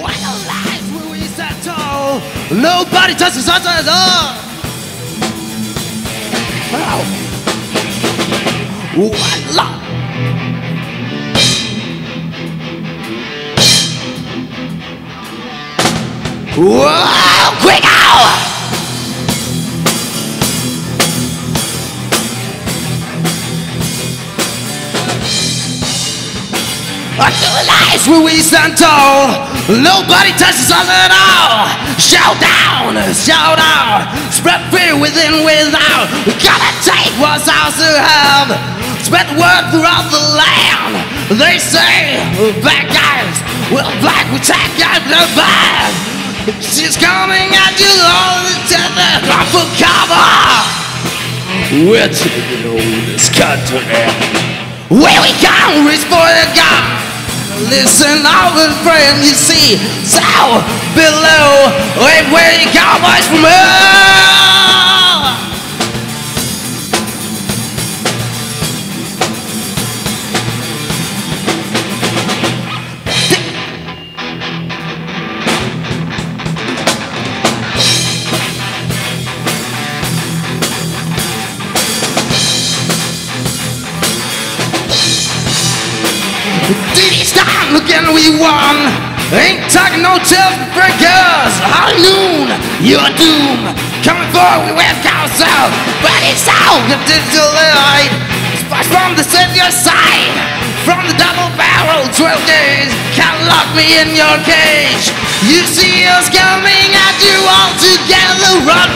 What a life we settle. Nobody touches us at all. Wow. What love. Whoa, quick out! Until the lies we stand tall, nobody touches us at all. Shout down, shout out, spread fear within, without. We gotta take what's ours to have. Spread the word throughout the land. They say, black guys, well, black we take out the bad. She's coming at you all the time, run for cover. We're taking over this country. Where we go, reach for the gun. Listen, all the friend you see, so below, wait, where you go, boys from here. Did stop looking we won? Ain't talking no tough breakers. Noon, your doom. Coming forward, we went south, but it's all the digital light. Sparks from the savior side, from the double barrel 12 days. Can't lock me in your cage. You see us coming at you all together, run